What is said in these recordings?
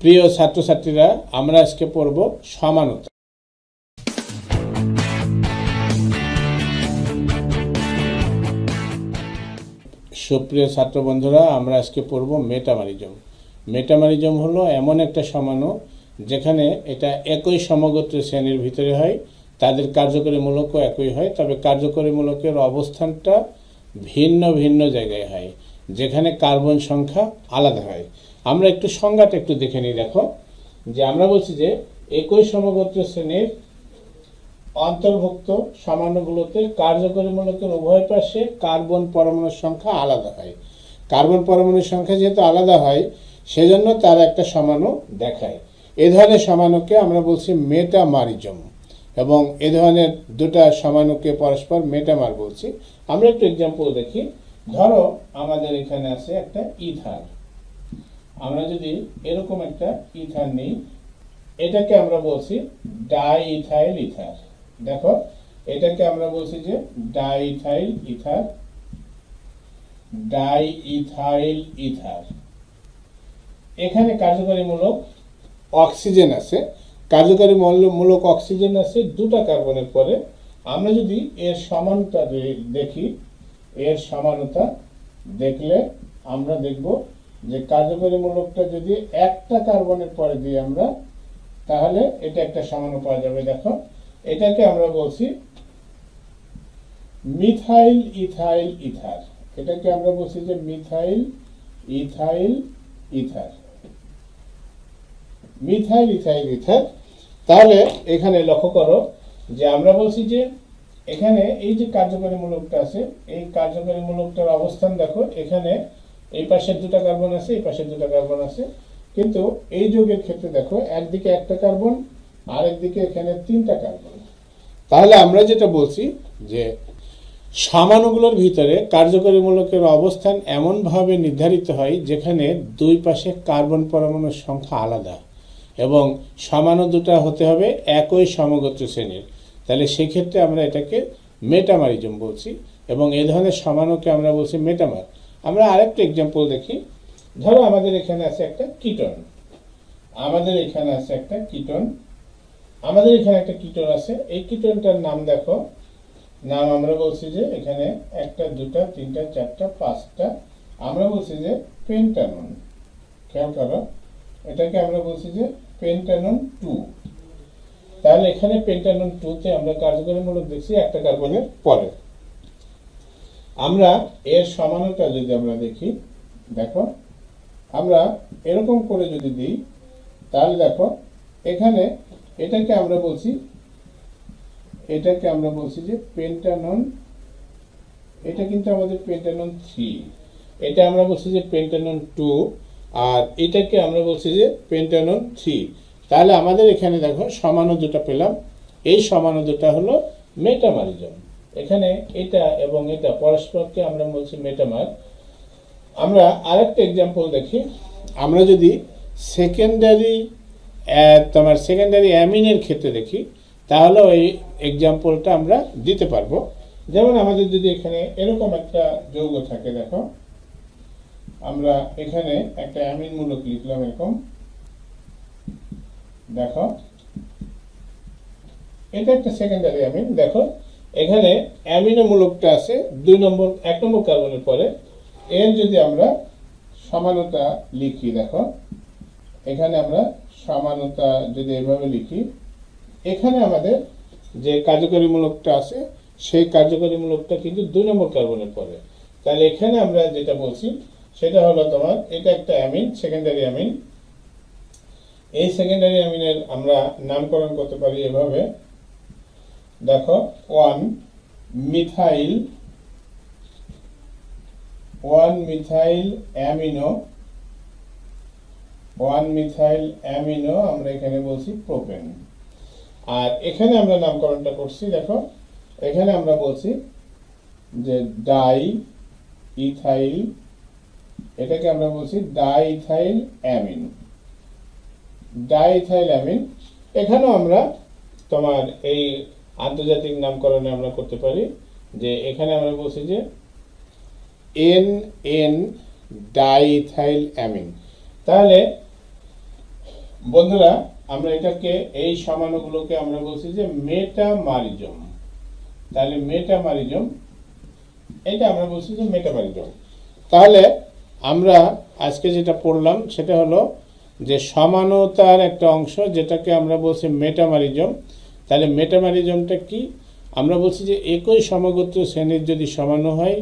প্রিয় ছাত্রছাত্রীরা, আমরা আজকে পড়ব সমানতা। সুপ্রিয় ছাত্র বন্ধুরা, আমরা আজকে পড়ব মেটামারিজম। মেটামারিজম হলো এমন একটা সমাণু যেখানে এটা একই সমগোত্র শ্রেণির ভিতরে হয়, তাদের কার্যকরীমূলকও একই হয়, তবে কার্যকরীমূলকের অবস্থানটা ভিন্ন ভিন্ন জায়গায় হয়, যেখানে কার্বন সংখ্যা আলাদা হয়। আমরা একটু সংজ্ঞাটা একটু দেখে নিই, দেখো। যে আমরা বলছি যে একই সমগোত্র শ্রেণির অন্তর্ভুক্ত সামান্যগুলোতে কার্যকরীমূলকের উভয় পাশে কার্বন পরমাণুর সংখ্যা আলাদা হয়। কার্বন পরমাণুর সংখ্যা যেহেতু আলাদা হয়, সেজন্য তার একটা সমাণু দেখায়। এ ধরনের সমাণুকে আমরা বলছি মেটামারিজম এবং এ ধরনের দুটা সমাণুকে পরস্পর মেটামার বলছি। আমরা একটু এক্সাম্পল দেখি। ধরো, আমাদের এখানে আছে একটা ইথার আমরা যদি এরকম একটা ইথার নিই, এটাকে আমরা বলছি ডাই ইথাইল ইথার। দেখো, এটাকে আমরা বলছি যে di ethyl ether di ethyl ether. এখানে কার্যকারীমূলক অক্সিজেন আছে। কার্যকারী মূলক অক্সিজেন আছে দুটা কার্বনের পরে। আমরা যদি এর সমানতা দেখি, এর সমানতা দেখলে আমরা দেখব যে কার্যকরী মূলকটা যদি একটা কার্বনের পরে দিই আমরা, তাহলে এটা একটা সমানু পাওয়া যাবে। দেখো, এটাকে আমরা বলছি মিথাইল ইথাইল ইথার। এটাকে আমরা বলছি যে methyl ethyl ether. Methyl ethyl ether. তাহলে এখানে লক্ষ্য করো যে আমরা বলছি যে এখানে এই যে কার্যকরী মূলকটা আছে, এই কার্যকরী মূলকটার অবস্থান দেখো, এখানে এই পাশের দুটা কার্বন আছে, এই পাশের দুটা কার্বন আছে। কিন্তু এই যৌগের ক্ষেত্রে দেখো, একদিকে একটা কার্বন আর একদিকে এখানে তিনটা কার্বন তাহলে আমরা যেটা বলছি যে সমানুগুলোর ভিতরে কার্যকরী মূলকের অবস্থান এমনভাবে নির্ধারিত হয় যেখানে দুই পাশে কার্বন পরমাণুর সংখ্যা আলাদা এবং সমানু দুটা হতে হবে একই সমগোত্র শ্রেণির। তাহলে সেক্ষেত্রে আমরা এটাকে মেটামারিজম বলছি এবং এ ধরনের সমানুকে আমরা বলছি মেটামার আমরা আরেকটা এক্সাম্পল দেখি। ধরো আমাদের এখানে আছে একটা কিটন। আমাদের এখানে আছে একটা কিটন। আমাদের এখানে একটা কিটন আছে। এই কিটনটার নাম দেখো। নাম আমরা বলছি যে এখানে একটা, দুটা, তিনটা, চারটা, পাঁচটা। আমরা বলছি যে পেন্টানন খেয়াল করো। এটাকে আমরা বলছি যে পেন্টানন টু তাহলে এখানে পেন্টানন টুতে আমরা কার্যকরীমূলক দেখছি, একটা কার্বনের পরে। আমরা এর সমানতা যদি আমরা দেখি, দেখো, আমরা এরকম করে যদি দিই, তাহলে দেখো, এখানে এটাকে আমরা বলছি, এটাকে আমরা বলছি যে পেন্টানন এটা কিন্তু আমাদের পেন্টানন থ্রি এটা আমরা বলছি যে পেন্টানন টু আর এটাকে আমরা বলছি যে পেন্টানন থ্রি তাহলে আমাদের এখানে দেখো সমানো দুটা পেলাম। এই সমানো দুটা হলো মেটামারিজম এখানে এটা এবং এটা পরস্পরকে আমরা বলছি মেটামার। আমরা আরেকটা এক্সাম্পল দেখি। আমরা যদি সেকেন্ডারি তোমার সেকেন্ডারি অ্যামিনের ক্ষেত্রে দেখি তাহলে ওই এক্সাম্পলটা আমরা দিতে পারব। যেমন আমাদের যদি এখানে এরকম একটা যৌগ থাকে, দেখো। আমরা এখানে একটা অ্যামিন মূলক লিখলাম এরকম। দেখো। এটা একটা সেকেন্ডারি অ্যামিন দেখো। এখানে অ্যামিনো মূলকটা আছে, দুই নম্বর, এক নম্বর কার্বনের পরে। এর যদি আমরা সমানতা লিখি, দেখো, এখানে আমরা সমানতা যদি এভাবে লিখি, এখানে আমাদের যে কার্যকরীমূলকটা আছে, সেই কার্যকরীমূলকটা কিন্তু দুই নম্বর কার্বনের পরে। তাহলে এখানে আমরা যেটা বলছি, সেটা হলো তোমার, এটা একটা অ্যামিন সেকেন্ডারি অ্যামিন। এই সেকেন্ডারি অ্যামিনের আমরা নামকরণ করতে পারি এভাবে। দেখো one methyl one methyl amino one methyl amino আমরা এখানে বলছি প্রোপেন আর এখানে আমরা নামকরণটা করছি, দেখো, এখানে আমরা বলছি যে ডাই ইথাইল এটাকে আমরা বলছি di ethyl amine di ethyl amine এখানেও আমরা তোমার এই আন্তর্জাতিক নামকরণে আমরা করতে পারি যে এখানে আমরা বলছি যে এন এন ডাইথাইল অ্যামিন। তাহলে বন্ধুরা, আমরা এটাকে, এই সমানুগুলোকে আমরা বলছি যে মেটামারিজম। তাহলে মেটামারিজম, এটা আমরা বলছি যে মেটামারিজম। তাহলে আমরা আজকে যেটা পড়লাম, সেটা হলো যে সমানতার একটা অংশ যেটাকে আমরা বলছি মেটামারিজম তাহলে মেটামারিজমটা কি? আমরা বলছি যে একই সমগোত্র শ্রেণির যদি সমানু হয়,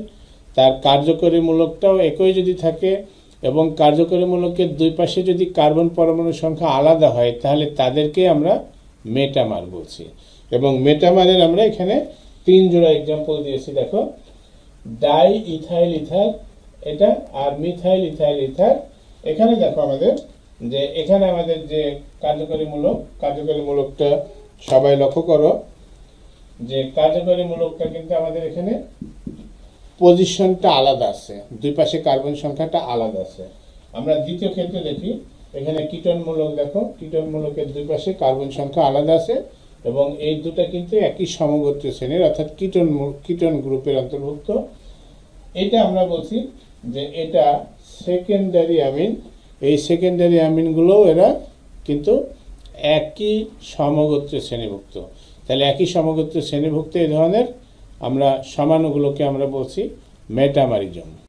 তার কার্যকরীমূলকটাও একই যদি থাকে এবং কার্যকরীমূলকের দুই পাশে যদি কার্বন পরমাণুর সংখ্যা আলাদা হয়, তাহলে তাদেরকে আমরা মেটামার বলছি। এবং মেটামারের আমরা এখানে তিন জোড়া এক্সাম্পল দিয়েছি, দেখো। ডাই ইথাইল ইথার এটা আর মিথাইল ইথাইল ইথার এখানে দেখো আমাদের যে, এখানে আমাদের যে কার্যকরীমূলক, কার্যকরীমূলকটা সবাই লক্ষ্য করো যে কার্যকরীমূলকটা কিন্তু আমাদের এখানে পজিশনটা আলাদা আছে। দুই পাশে কার্বন সংখ্যাটা আলাদা আছে। আমরা দ্বিতীয় ক্ষেত্রে দেখি, এখানে কীটনমূলক দেখো, কীটনমূলকের দুই পাশে কার্বন সংখ্যা আলাদা আছে এবং এই দুটো কিন্তু একই সমগোত্র শ্রেণির, অর্থাৎ কীটন কীটন গ্রুপের অন্তর্ভুক্ত। এটা আমরা বলছি যে এটা সেকেন্ডারি অ্যামিন এই সেকেন্ডারি অ্যামিনগুলোও এরা কিন্তু একই সমগোত্র শ্রেণীভুক্ত। তাহলে একই সমগোত্র শ্রেণীভুক্ত এই ধরনের আমরা সমানগুলোকে আমরা বলছি মেটামারিজম।